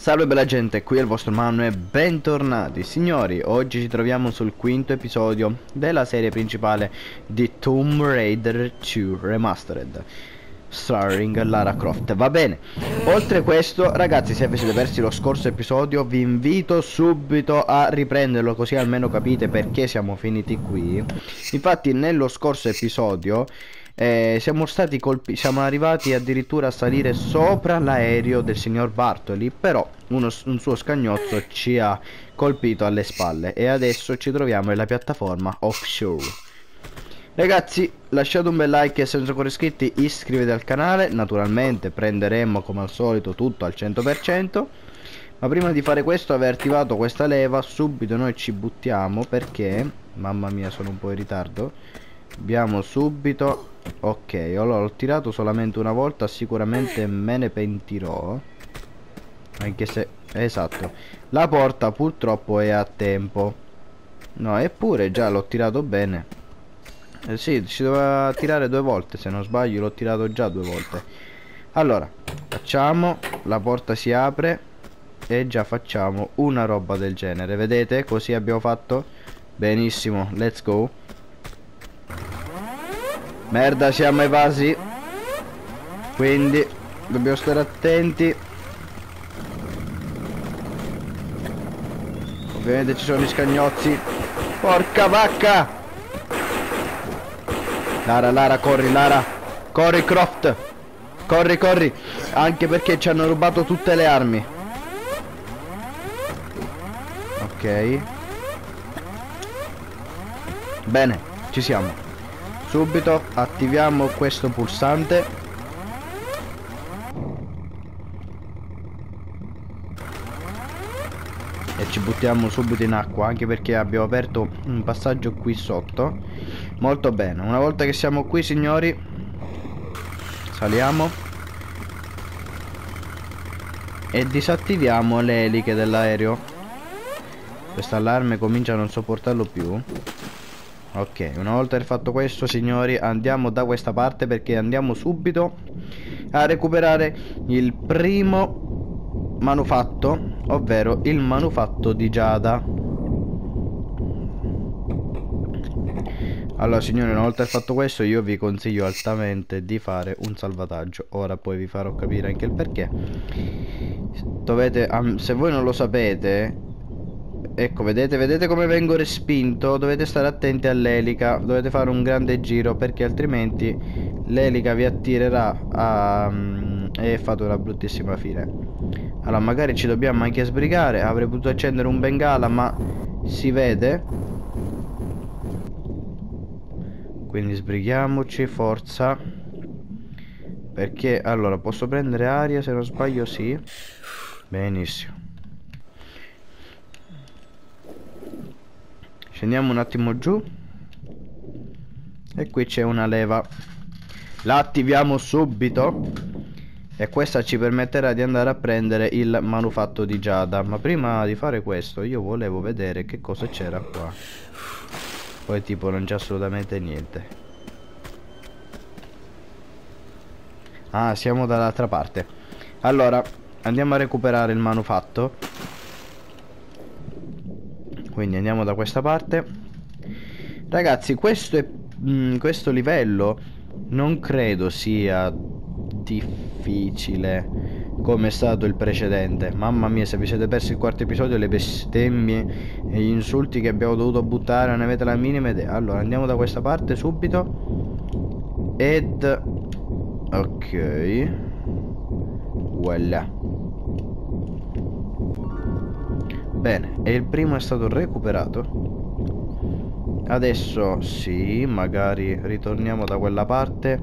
Salve bella gente, qui è il vostro Manu e bentornati. Signori Oggi ci troviamo sul quinto episodio della serie principale di Tomb Raider 2 Remastered Starring Lara Croft, va bene Oltre questo ragazzi se vi siete persi lo scorso episodio vi invito subito a riprenderlo Così almeno capite perché siamo finiti qui. Infatti nello scorso episodio eh, siamo stati colpiti, siamo arrivati addirittura a salire sopra l'aereo del signor Bartoli, però uno, un suo scagnozzo ci ha colpito alle spalle e adesso ci troviamo nella piattaforma offshore. Ragazzi lasciate un bel like e se non siete ancora iscritti iscrivetevi al canale, naturalmente prenderemo come al solito tutto al 100%. Ma prima di fare questo aver attivato questa leva subito noi ci buttiamo perché Mamma mia sono un po' in ritardo Abbiamo subito Ok, allora l'ho tirato solamente una volta, sicuramente me ne pentirò. Anche se... Esatto. La porta purtroppo è a tempo. No, eppure già l'ho tirato bene. Eh sì, ci doveva tirare due volte, se non sbaglio l'ho tirato già due volte. Allora, facciamo, la porta si apre e già facciamo una roba del genere. Vedete? Così abbiamo fatto. Benissimo, let's go. Merda siamo evasi. Quindi Dobbiamo stare attenti. Ovviamente ci sono gli scagnozzi. Porca vacca! Lara Lara corri Lara. Corri Croft. Corri corri. Anche perché ci hanno rubato tutte le armi. Ok. Bene Ci siamo subito attiviamo questo pulsante. E ci buttiamo subito in acqua anche perché abbiamo aperto un passaggio qui sotto. Molto bene una volta che siamo qui signori saliamo e disattiviamo le eliche dell'aereo. Questo allarme comincia a non sopportarlo più ok una volta fatto questo signori andiamo da questa parte perché andiamo subito a recuperare il primo manufatto ovvero il manufatto di Giada. Allora signori una volta fatto questo io vi consiglio altamente di fare un salvataggio. Ora poi vi farò capire anche il perché. Dovete se voi non lo sapete Ecco, vedete, vedete come vengo respinto? Dovete stare attenti all'elica, dovete fare un grande giro perché altrimenti l'elica vi attirerà a, um, e fate una bruttissima fine. Allora, magari ci dobbiamo anche sbrigare, avrei potuto accendere un bengala, ma si vede. Quindi sbrighiamoci, forza. Perché, allora, posso prendere aria, se non sbaglio sì. Benissimo. Scendiamo un attimo giù. E qui c'è una leva. La attiviamo subito. E questa ci permetterà di andare a prendere il manufatto di Giada. Ma prima di fare questo io volevo vedere che cosa c'era qua. Poi tipo non c'è assolutamente niente. Ah, siamo dall'altra parte. Allora, andiamo a recuperare il manufatto quindi andiamo da questa parte. Ragazzi questo è mh, mm, questo livello non credo sia difficile come è stato il precedente. Mamma mia se vi siete persi il quarto episodio le bestemmie e gli insulti che abbiamo dovuto buttare non avete la minima idea. Allora andiamo da questa parte subito. Ed ok. Voilà Bene, e il primo è stato recuperato. Adesso sì, magari ritorniamo da quella parte.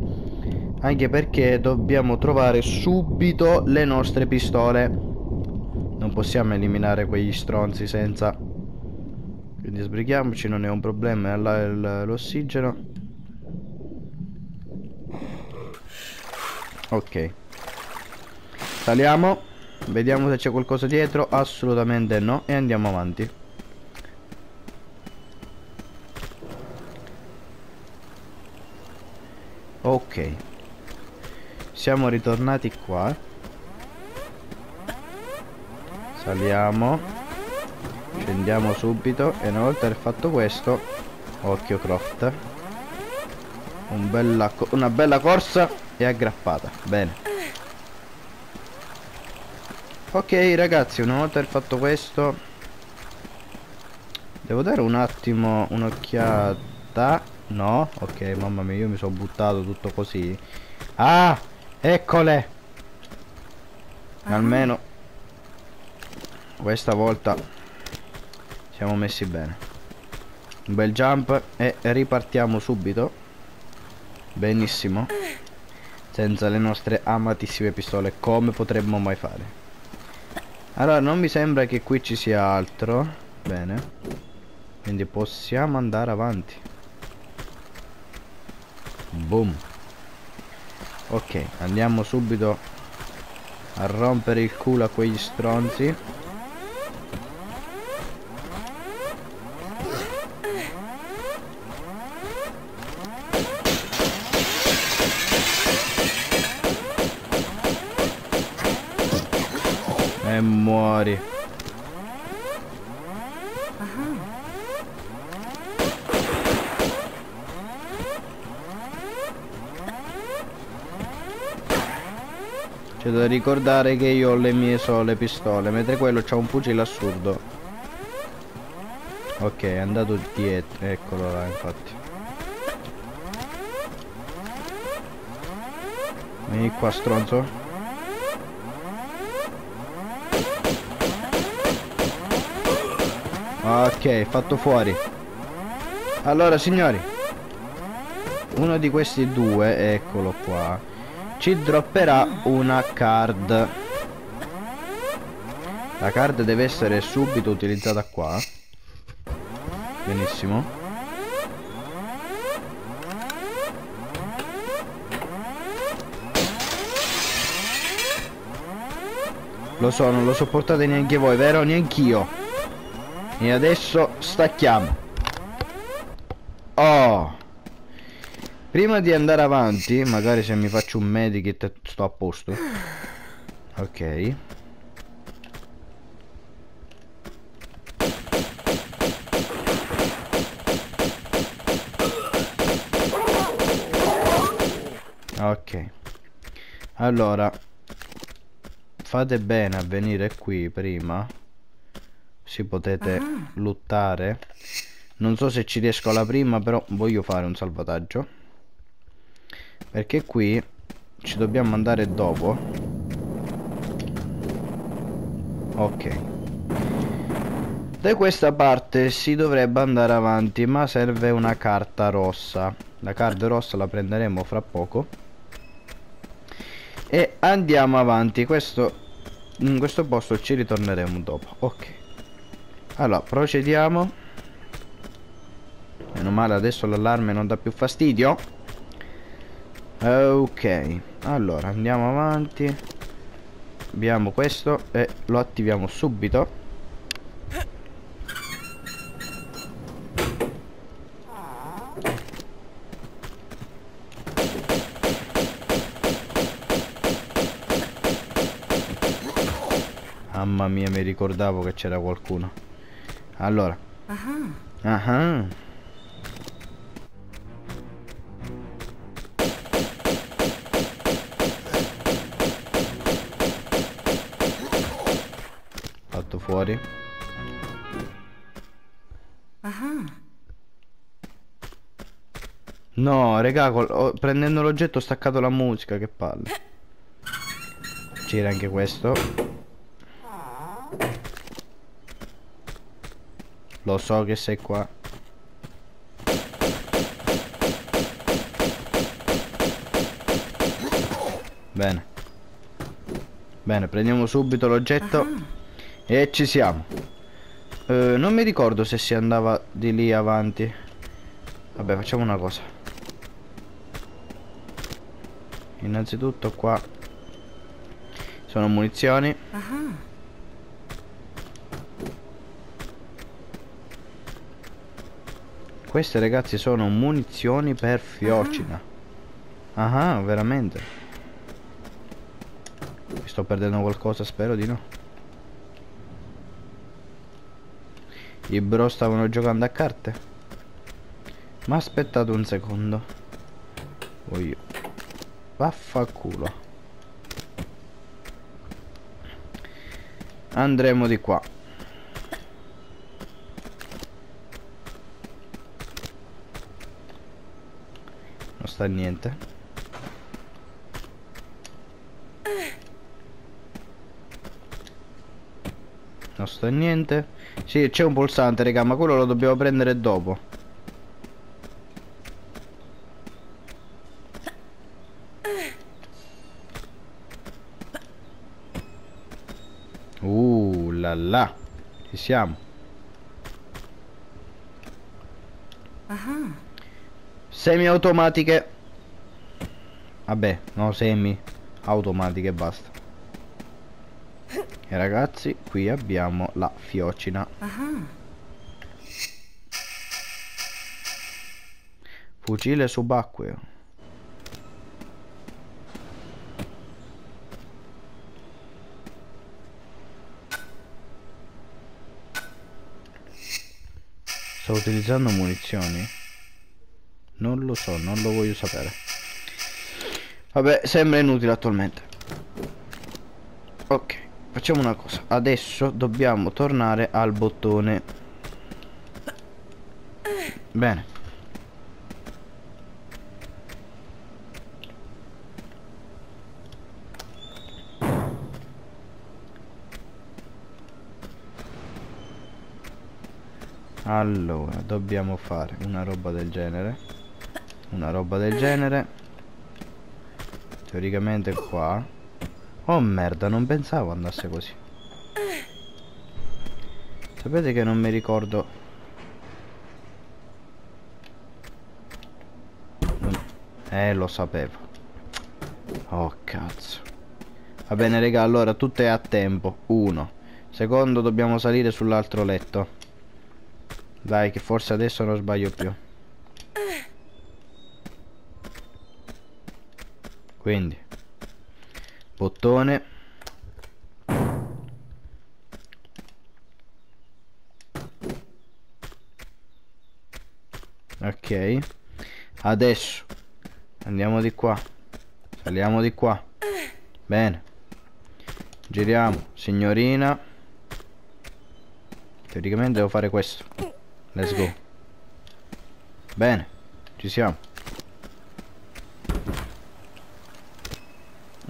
Anche perché dobbiamo trovare subito le nostre pistole. Non possiamo eliminare quegli stronzi senza... Quindi sbrighiamoci, non è un problema, è l'ossigeno. Ok. Saliamo. Vediamo se c'è qualcosa dietro Assolutamente no E andiamo avanti Ok Siamo ritornati qua Saliamo. Scendiamo subito. E una volta fatto questo. Occhio Croft. Un bella una bella corsa e aggrappata. Bene. Ok ragazzi, una volta fatto questo. Devo dare un attimo un'occhiata. No? Ok, mamma mia, io mi sono buttato tutto così. Ah! Eccole! Almeno questa volta siamo messi bene. Un bel jump e ripartiamo subito. Benissimo. Senza le nostre amatissime pistole. Come potremmo mai fare? Allora, non mi sembra che qui ci sia altro. Bene. Quindi possiamo andare avanti. Boom. Ok, andiamo subito a rompere il culo a quegli stronzi. Ricordare che io ho le mie sole pistole, mentre quello c'ha un fucile assurdo. Ok, è andato dietro, eccolo là infatti. Vieni qua stronzo. Ok, fatto fuori. Allora signori, uno di questi due, eccolo qua ci dropperà una card. La card deve essere subito utilizzata qua. Benissimo. Lo so non lo sopportate neanche voi vero? Neanch'io. E adesso stacchiamo. Oh Prima di andare avanti, magari se mi faccio un medikit sto a posto. Ok. Ok. Allora. Fate bene a venire qui prima. Si potete ah. lottare. Non so se ci riesco alla prima, però voglio fare un salvataggio. Perché qui ci dobbiamo andare dopo. Ok. Da questa parte si dovrebbe andare avanti, ma serve una carta rossa. La carta rossa la prenderemo fra poco. E andiamo avanti. Questo in questo posto ci ritorneremo dopo. Ok. Allora, procediamo. Meno male adesso l'allarme non dà più fastidio. Ok, allora andiamo avanti. Abbiamo questo e lo attiviamo subito. Mamma mia, mi ricordavo che c'era qualcuno. Allora. Ah. Uh -huh. uh -huh. Fuori. Ah. No, regà, oh, prendendo l'oggetto ho staccato la musica, che palle. C'era anche questo. Lo so che sei qua. Bene. Bene, prendiamo subito l'oggetto. Ah. E ci siamo. Uh, non mi ricordo se si andava di lì avanti. Vabbè, facciamo una cosa. Innanzitutto qua sono munizioni. Queste ragazzi sono munizioni per fiocina. Ah, -huh, veramente. Sto perdendo qualcosa, spero di no. I bro stavano giocando a carte? Ma aspettate un secondo. Voglio. Vaffanculo. Andremo di qua. Non sta niente. Non sta niente. Sì, c'è un pulsante, raga, ma quello lo dobbiamo prendere dopo. Uh, la la. Ci siamo. Semi automatiche. Vabbè, no semi automatiche basta. E ragazzi, qui abbiamo la fiocina. Fucile subacqueo. Sto utilizzando munizioni? Non lo so, non lo voglio sapere. Vabbè, sembra inutile attualmente. Ok, facciamo una cosa. Adesso dobbiamo tornare al bottone. Bene. Allora, dobbiamo fare una roba del genere. Una roba del genere. Teoricamente qua. Oh merda, non pensavo andasse così. Sapete che non mi ricordo. Eh, lo sapevo. Oh cazzo. Va bene, raga, allora tutto è a tempo. Uno. Secondo, dobbiamo salire sull'altro letto. Dai, che forse adesso non sbaglio più. Quindi. Bottone. Ok. Adesso. Andiamo di qua. Saliamo di qua. Bene. Giriamo. Signorina. Teoricamente devo fare questo. Let's go. Bene, ci siamo.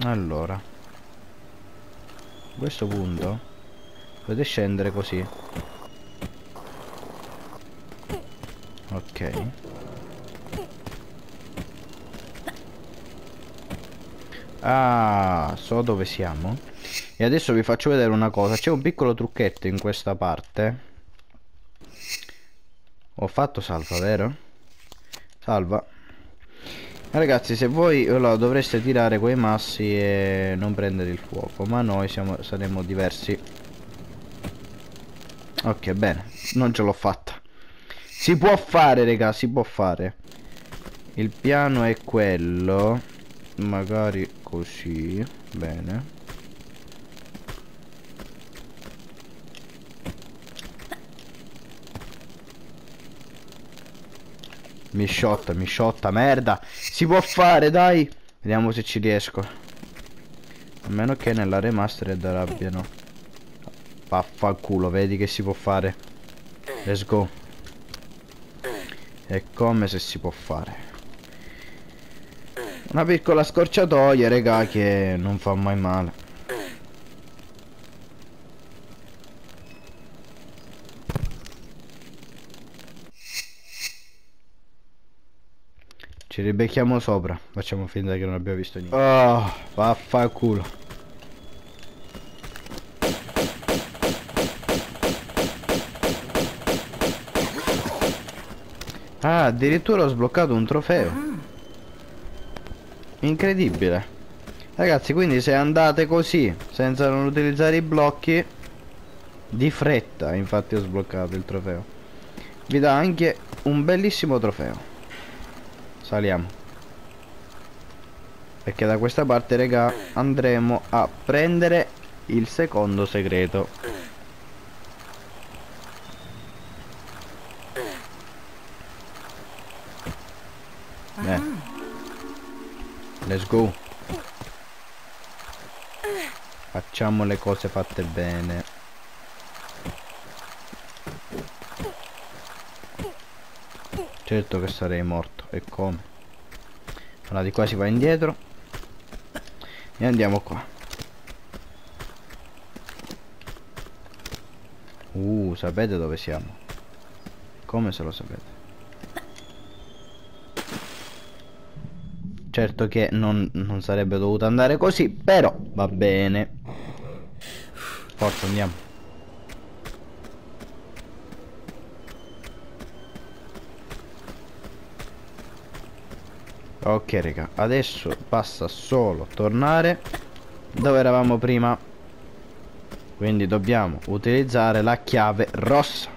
Allora. A questo punto potete scendere così. Ok. Ah, so dove siamo. E adesso vi faccio vedere una cosa. C'è un piccolo trucchetto in questa parte ho fatto salva, vero? Salva. Ragazzi, se voi allora, dovreste tirare quei massi e non prendere il fuoco, ma noi siamo, saremo diversi. Ok, bene. Non ce l'ho fatta. Si può fare, raga, si può fare. Il piano è quello. Magari così. Bene. Mi sciotta, mi sciotta, merda. Si può fare, dai. Vediamo se ci riesco. A meno che nella remastered abbiano. Vaffanculo, vedi che si può fare. Let's go. È come se si può fare. Una piccola scorciatoia, regà, che non fa mai male. Ci ribecchiamo sopra. Facciamo finta che non abbiamo visto niente. Oh, vaffanculo. Ah, addirittura ho sbloccato un trofeo. Incredibile. Ragazzi, quindi se andate così, senza non utilizzare i blocchi, di fretta, infatti ho sbloccato il trofeo. Vi dà anche un bellissimo trofeo. Saliamo. Perché da questa parte regà andremo a prendere il secondo segreto. Ah. Eh. Let's go. Facciamo le cose fatte bene. Certo che sarei morto. E come? Allora di qua si va indietro. E andiamo qua. Uh, sapete dove siamo? Come se lo sapete? Certo che non, non sarebbe dovuto andare così, però va bene. Forza andiamo. Ok raga, adesso basta solo tornare dove eravamo prima. Quindi dobbiamo utilizzare la chiave rossa.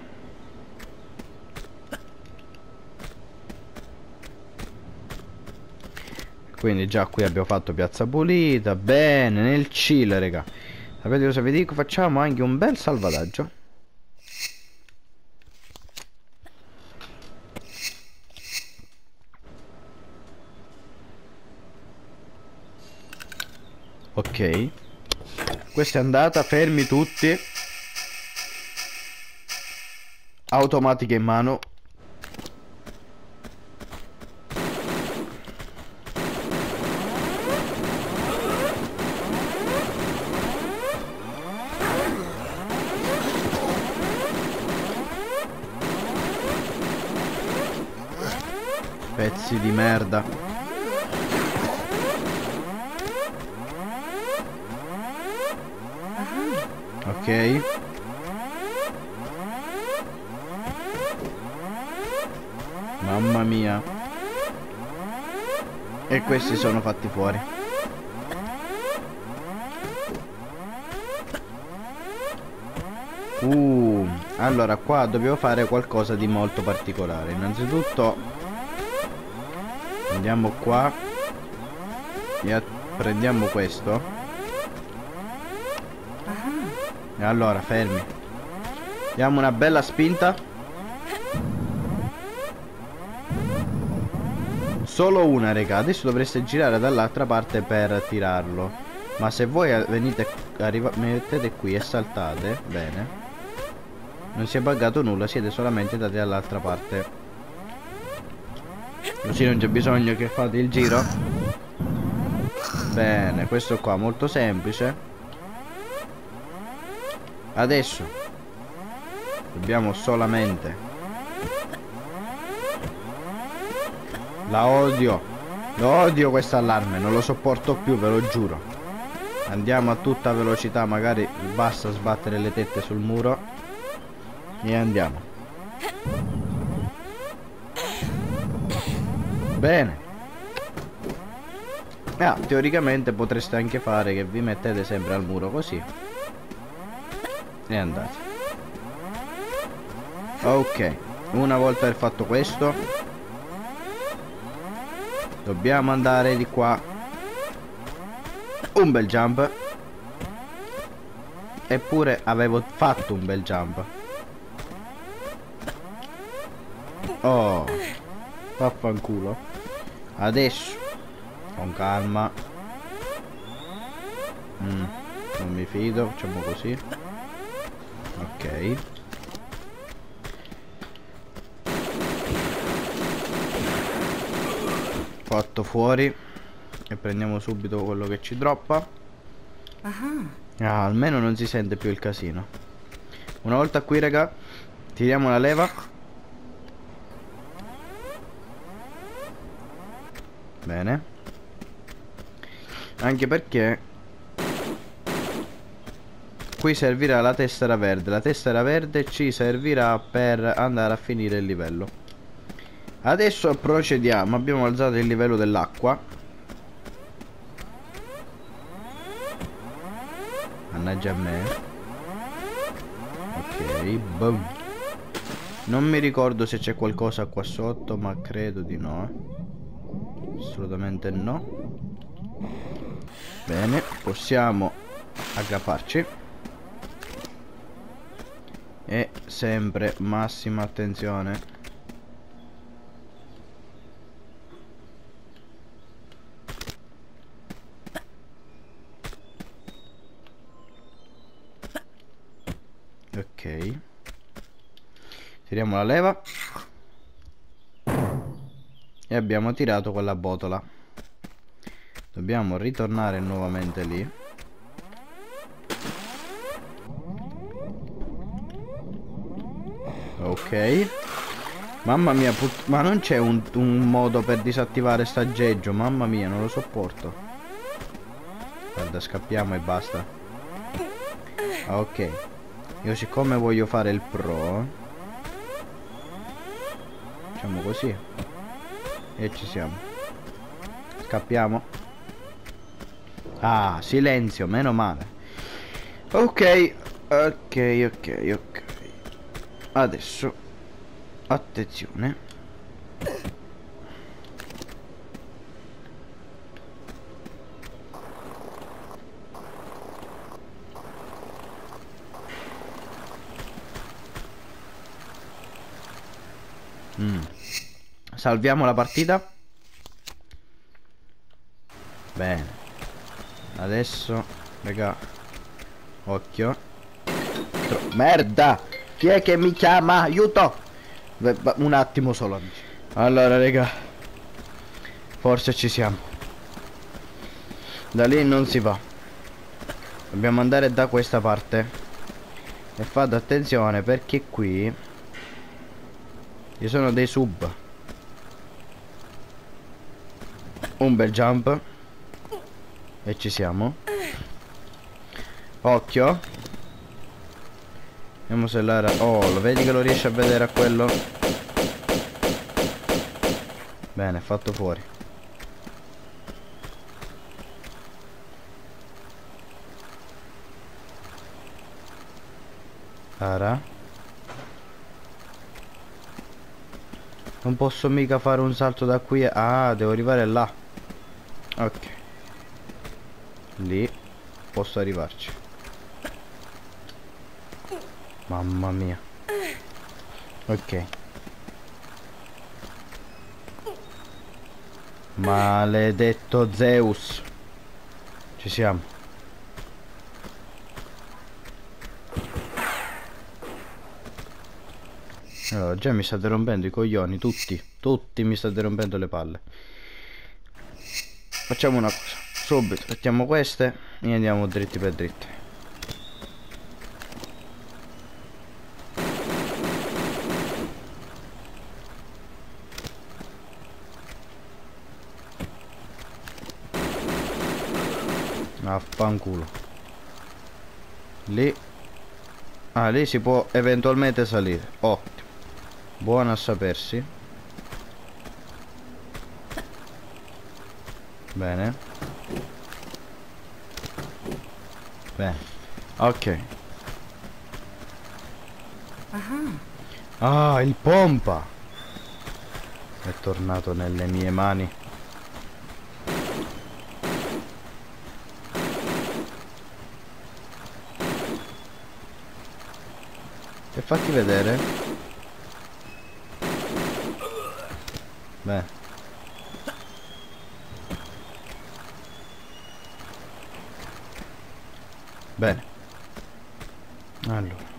Quindi già qui abbiamo fatto piazza pulita Bene, nel Cile, raga Sapete cosa vi dico? Facciamo anche un bel salvataggio Ok. Questa è andata, fermi tutti. Automatica in mano. Pezzi di merda. Questi sono fatti fuori. Uh, allora qua dobbiamo fare qualcosa di molto particolare. Innanzitutto andiamo qua e prendiamo questo e allora fermi diamo una bella spinta solo una raga. Adesso dovreste girare dall'altra parte per tirarlo. Ma se voi venite mettete qui e saltate bene. Non si è buggato nulla siete solamente andati dall'altra parte. Così non c'è bisogno che fate il giro. Bene, questo qua molto semplice. Adesso Dobbiamo solamente La odio Lo odio questo allarme Non lo sopporto più, ve lo giuro Andiamo a tutta velocità Magari basta sbattere le tette sul muro E andiamo Bene. Ah, teoricamente potreste anche fare che vi mettete sempre al muro così. E andate. Ok. Una volta aver fatto questo. Dobbiamo andare di qua. Un bel jump. Eppure avevo fatto un bel jump. Oh. Vaffanculo. Adesso Con calma mm, Non mi fido Facciamo così Ok Fatto fuori E prendiamo subito quello che ci droppa ah, Almeno non si sente più il casino Una volta qui raga Tiriamo la leva Bene. Anche perché qui servirà la tessera verde. La tessera verde ci servirà per andare a finire il livello. Adesso procediamo. Abbiamo alzato il livello dell'acqua. Mannaggia a me. Ok, boom. Non mi ricordo se c'è qualcosa qua sotto, ma credo di no. Assolutamente no bene possiamo aggrapparci e sempre massima attenzione Ok. Tiriamo la leva. E abbiamo tirato quella botola. Dobbiamo ritornare nuovamente lì. Ok. Mamma mia, ma non c'è un, un, modo per disattivare sta aggeggio. Mamma mia, non lo sopporto. Guarda, scappiamo e basta. Ok. Io siccome voglio fare il pro. Facciamo così. E ci siamo. Scappiamo. Ah, silenzio, meno male. Ok, ok, ok, ok. Adesso attenzione salviamo la partita. Bene. Adesso raga occhio. Merda! Chi è che mi chiama? Aiuto! Un attimo solo amici. Allora raga Forse ci siamo. Da lì non si va. Dobbiamo andare da questa parte. E fate attenzione perché qui Ci sono dei sub Un bel jump E ci siamo Occhio Vediamo se l'era... Oh, lo vedi che lo riesce a vedere a quello? Bene, fatto fuori. Ara. Non posso mica fare un salto da qui. Ah, devo arrivare là. Ok. Lì posso arrivarci. Mamma mia. Ok. Maledetto Zeus. Ci siamo. Allora, già mi state rompendo i coglioni, tutti. Tutti mi state rompendo le palle. Facciamo una cosa. Subito, mettiamo queste e andiamo dritti per dritti. Affanculo. Lì. Ah, lì si può eventualmente salire. Ottimo. Buono a sapersi. Bene. Bene. Ok. Ah, il pompa. È tornato nelle mie mani. E fatti vedere. Beh. Bene. Allora.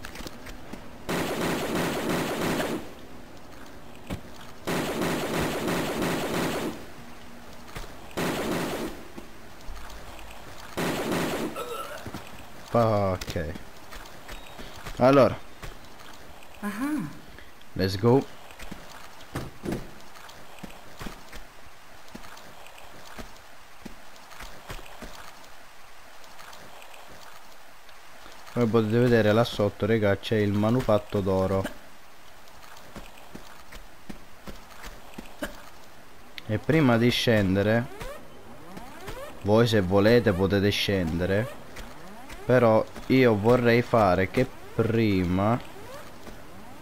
Ok. Allora. Let's go. Come potete vedere là sotto, raga, c'è il manufatto d'oro. E prima di scendere, voi se volete potete scendere, però io vorrei fare che prima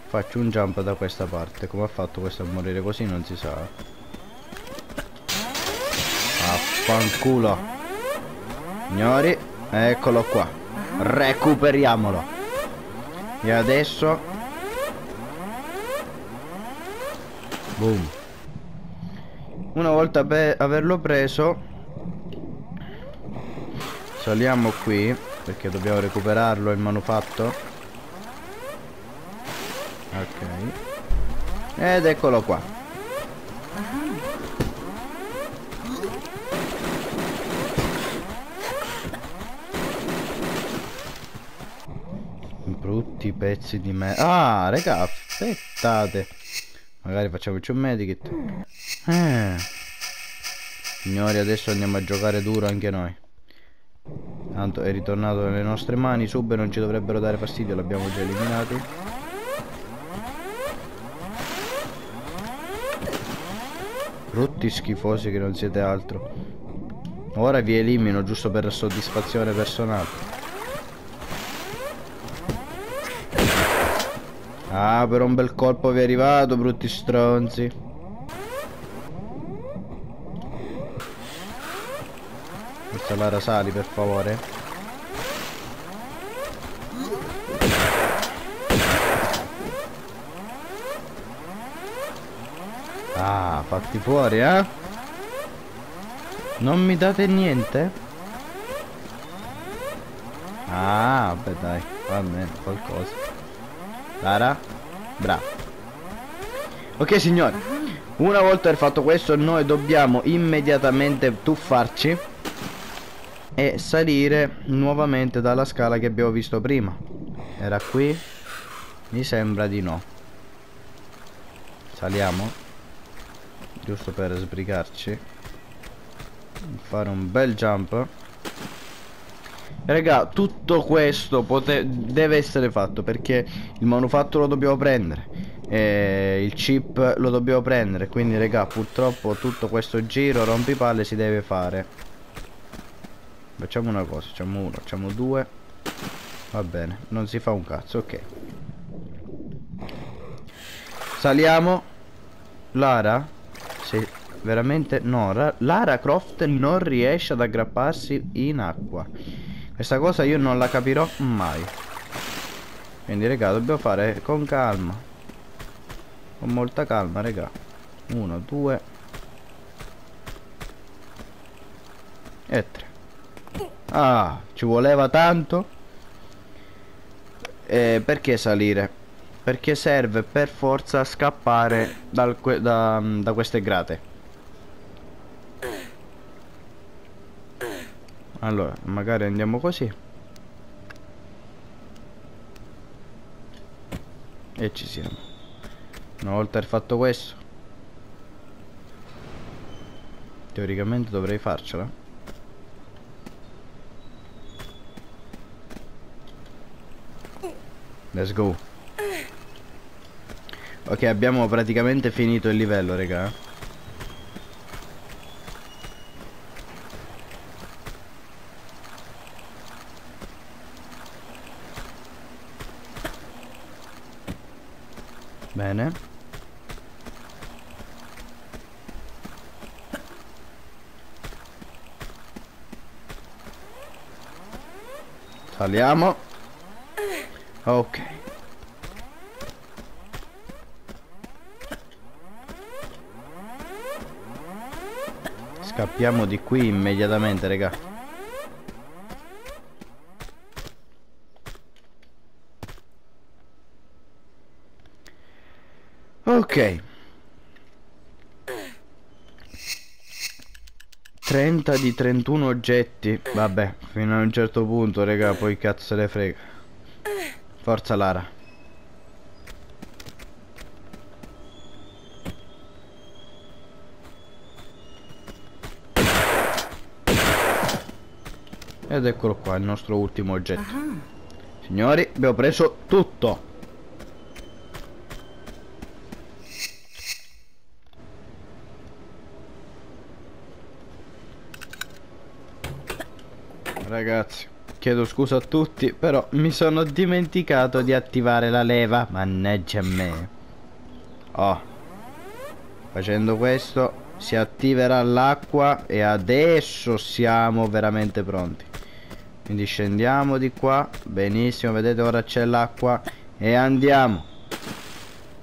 Faccio un jump da questa parte. Come ha fatto questo a morire così non si sa. Affanculo. Signori Eccolo qua Recuperiamolo E adesso Boom Una volta averlo preso Saliamo qui Perché dobbiamo recuperarlo il manufatto Ok. Ed eccolo qua. Pezzi di me. Ah, raga, aspettate. Magari facciamoci un medikit. Eh. Signori, adesso andiamo a giocare duro anche noi. Tanto è ritornato nelle nostre mani. Sub non ci dovrebbero dare fastidio, l'abbiamo già eliminati. Brutti schifosi che non siete altro. Ora vi elimino giusto per soddisfazione personale. Ah, però un bel colpo vi è arrivato, brutti stronzi. Questa Lara sali, per favore. Ah, fatti fuori, eh? Non mi date niente? Ah, vabbè dai, va bene, qualcosa. Lara Bravo Ok signori. Una volta per fatto questo Noi dobbiamo immediatamente tuffarci E salire nuovamente dalla scala che abbiamo visto prima. Era qui? Mi sembra di no. Saliamo Giusto per sbrigarci. Fare un bel jump Raga, tutto questo deve essere fatto perché il manufatto lo dobbiamo prendere. E il chip lo dobbiamo prendere. Quindi, raga, purtroppo tutto questo giro rompipalle si deve fare. Facciamo una cosa, facciamo uno, facciamo due. Va bene, non si fa un cazzo, ok. Saliamo. Lara? Sì, veramente no. Lara Croft non riesce ad aggrapparsi in acqua. Questa cosa io non la capirò mai. Quindi raga dobbiamo fare con calma. Con molta calma raga. Uno, due. E tre. Ah, ci voleva tanto. Eh, perché salire? Perché serve per forza scappare dal, da, da queste grate. Allora, magari andiamo così. E ci siamo. Una volta fatto questo. Teoricamente dovrei farcela. Let's go. Ok, abbiamo praticamente finito il livello, raga. Bene. Saliamo. Ok. Scappiamo di qui immediatamente, raga. Ok. 30 di 31 oggetti. Vabbè fino a un certo punto raga Poi cazzo le frega. Forza Lara. Ed eccolo qua il nostro ultimo oggetto. Signori abbiamo preso tutto Ragazzi, chiedo scusa a tutti, però mi sono dimenticato di attivare la leva. Mannaggia a me. Oh. Facendo questo si attiverà l'acqua e adesso siamo veramente pronti. Quindi scendiamo di qua. Benissimo, vedete ora c'è l'acqua. E andiamo.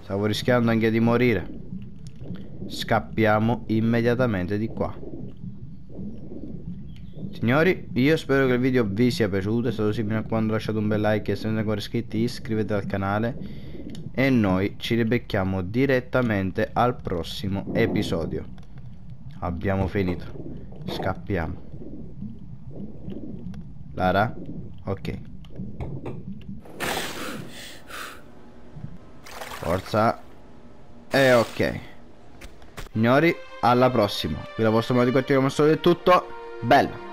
Stavo rischiando anche di morire. Scappiamo immediatamente di qua. Signori, io spero che il video vi sia piaciuto, è stato simile a quando lasciate un bel like e se non siete ancora iscritti iscrivetevi al canale e noi ci ribecchiamo direttamente al prossimo episodio. Abbiamo finito. Scappiamo. Lara? Ok. Forza. E ok. Signori, alla prossima. Qui la vostra modo di continuare è tutto. Bella.